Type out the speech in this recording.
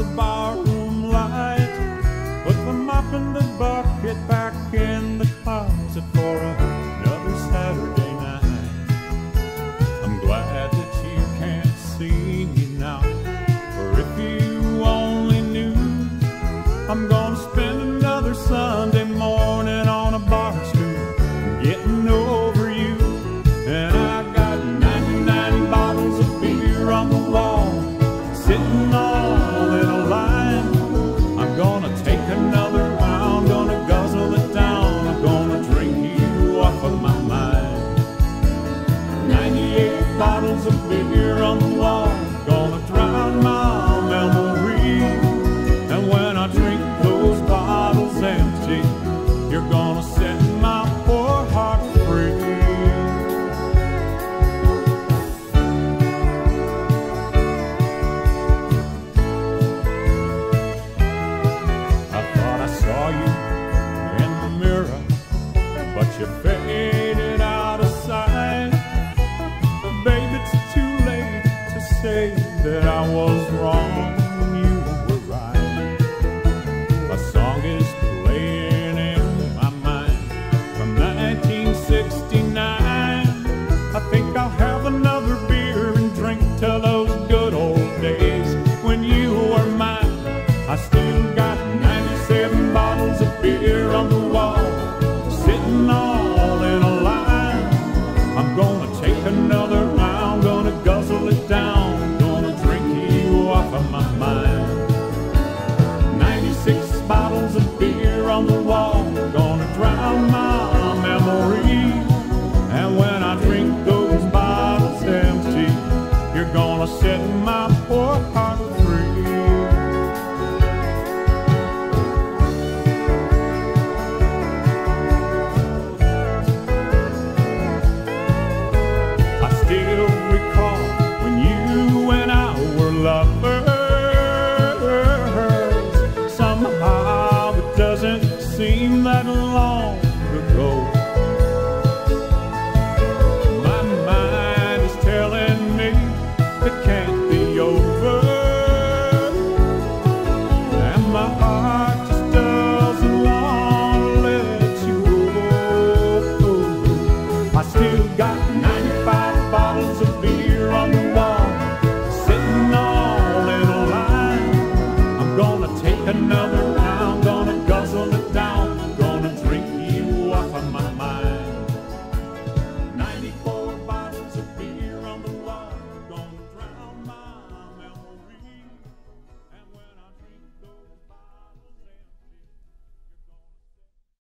the barroom light. Put the mop and the bucket back in the closet for another Saturday night. I'm glad that you can't see me now, for if you only knew, I'm going. Of beer on the I'm gonna take another round, gonna guzzle it down, gonna drink you off of my mind. 96 bottles of beer on the wall, gonna drown my memory. And when I drink those bottles empty, you're gonna set my poor heart another